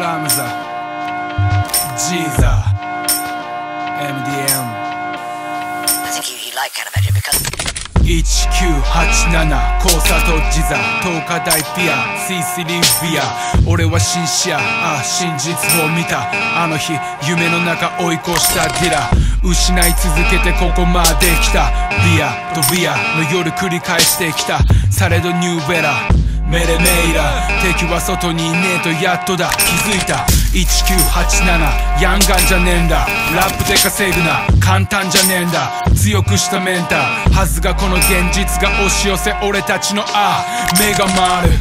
Ramza Jiza MDM I think you, you like Animated because 1987交差とジザ東華大ピア C3 ビア俺はシンシアあ真実を見たあの日夢の中追い越したディラ失い続けてここまで来たビアとビアの夜繰り返してきたされどニューベラメレメイラ。敵は外にいねえとやっとだ。気づいた。1987ヤンガンじゃねえんだ。ラップで稼ぐな。簡単じゃねえんだ。強くしたメンター。はずがこの現実が押し寄せ俺たちのあ目が回る。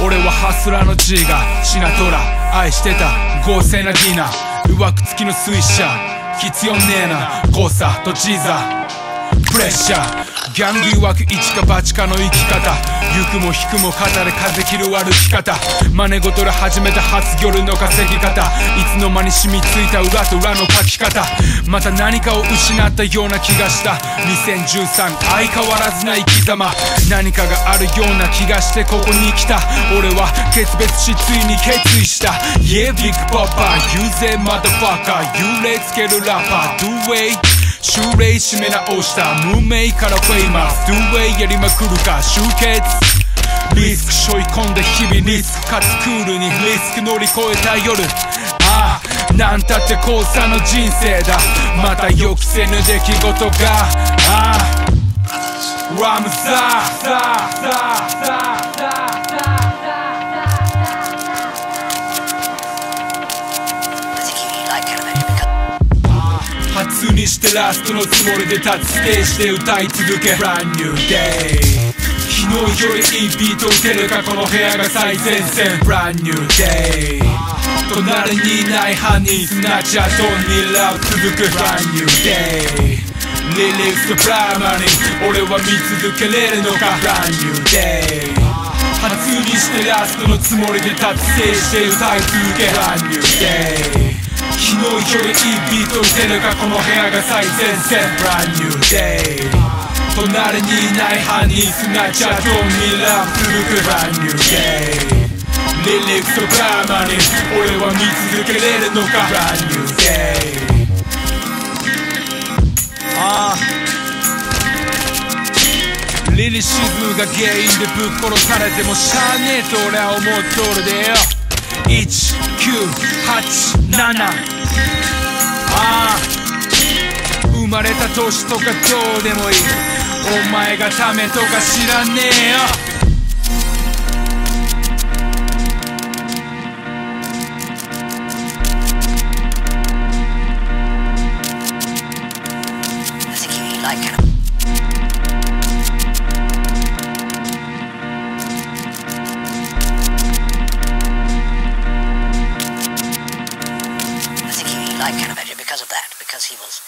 俺はハスラーの G がシナトラ。愛してた。豪勢なディナー。上くつきの水車必要ねえな。誤差とジーザー。プレッシャーギャング曰く一か八かの生き方。行くも引くも語れ風切る歩き方。真似事で始めた初ギョルの稼ぎ方。いつの間に染みついた裏と裏の書き方。また何かを失ったような気がした。2013相変わらずな生き様。何かがあるような気がしてここに来た。俺は決別しついに決意した。Yeah Big Papa. You say motherfucker. 幽霊つけるラッパー Do it. 修霊締め直した無名からフェイマス Do way やりまくるか集結。リスク背負い込んで日々リスクかつクールにリスク乗り越えた夜。ああなんたって交差の人生だ。また予期せぬ出来事が。ああ。ラムザーザーザーザーザーにしてラストのつもりで立つステージで歌い続け。Brand new day 昨日よりいいビート打てるかこの部屋が最前線。Brand new day 隣にいない犯人すなわち後にラブ続く。Brand new day リリースとプライマリー。俺は見続けれるのか。Brand new day 初にしてラストのつもりで立つステージで歌い続け。Brand new day 昨日よりいいビート打てるかこの部屋が最前線 Brand new day 隣にいない犯人すなわち後にラブ続く Brand new day リリックスとプラマリー俺は見続けれるのか Brand new day ああ。リリシズムが原因でぶっ殺されてもしゃあねえと俺は思っとるでよ。1987ああ。生まれた年とかどうでもいい。お前がためとか知らねえよ。I can't imagine because of that, because he was